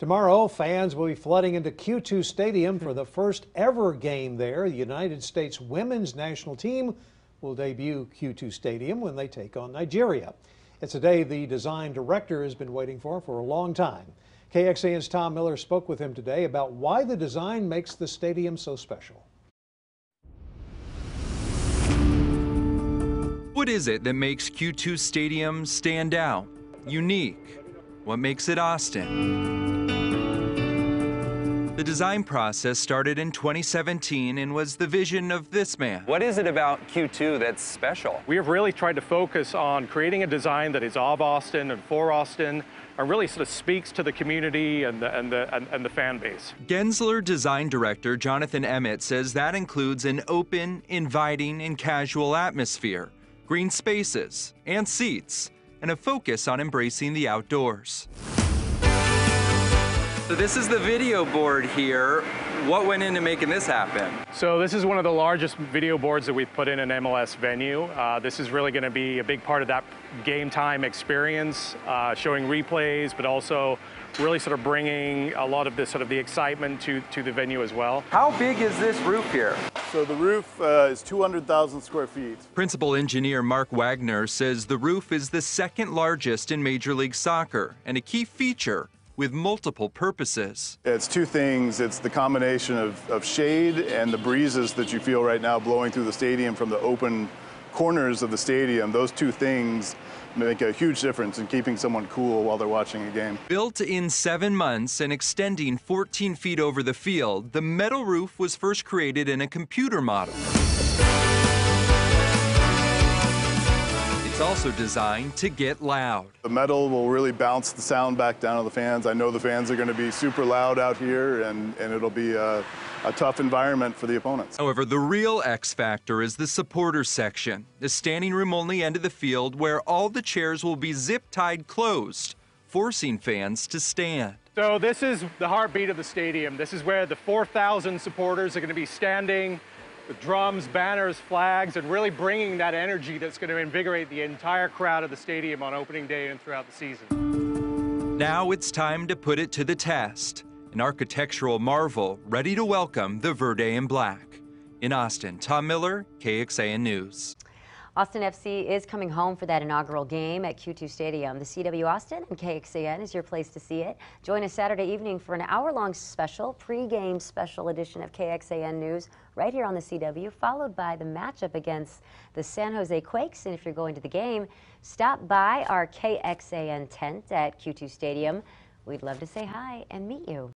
Tomorrow, fans will be flooding into Q2 Stadium for the first ever game there. The United States women's national team will debut Q2 Stadium when they take on Nigeria. It's a day the design director has been waiting for for a long time. KXAN's Tom Miller spoke with him today about why the design makes the stadium so special. What is it that makes Q2 Stadium stand out, unique? What makes it Austin? The design process started in 2017 and was the vision of this man. What is it about Q2 that's special? We have really tried to focus on creating a design that is of Austin and for Austin and really sort of speaks to the community and the, and the, and, and the fan base. Gensler design director Jonathan Emmett says that includes an open, inviting, and casual atmosphere, green spaces, and seats, and a focus on embracing the outdoors. So this is the video board here. What went into making this happen? So this is one of the largest video boards that we've put in an MLS venue. Uh, this is really going to be a big part of that game time experience, uh, showing replays, but also really sort of bringing a lot of this sort of the excitement to, to the venue as well. How big is this roof here? So the roof uh, is 200,000 square feet. Principal engineer Mark Wagner says the roof is the second largest in Major League Soccer and a key feature with multiple purposes. It's two things. It's the combination of, of shade and the breezes that you feel right now blowing through the stadium from the open corners of the stadium. Those two things make a huge difference in keeping someone cool while they're watching a game. Built in seven months and extending 14 feet over the field, the metal roof was first created in a computer model. Also designed to get loud. The metal will really bounce the sound back down to the fans. I know the fans are going to be super loud out here, and, and it'll be a, a tough environment for the opponents. However, the real X factor is the supporter section, the standing room only end of the field where all the chairs will be zip tied closed, forcing fans to stand. So this is the heartbeat of the stadium. This is where the 4,000 supporters are going to be standing with drums, banners, flags, and really bringing that energy that's going to invigorate the entire crowd of the stadium on opening day and throughout the season. Now it's time to put it to the test. An architectural marvel ready to welcome the Verde and Black. In Austin, Tom Miller, KXAN News. Austin FC is coming home for that inaugural game at Q2 Stadium. The CW Austin and KXAN is your place to see it. Join us Saturday evening for an hour-long special, pre-game special edition of KXAN News right here on the CW, followed by the matchup against the San Jose Quakes. And if you're going to the game, stop by our KXAN tent at Q2 Stadium. We'd love to say hi and meet you.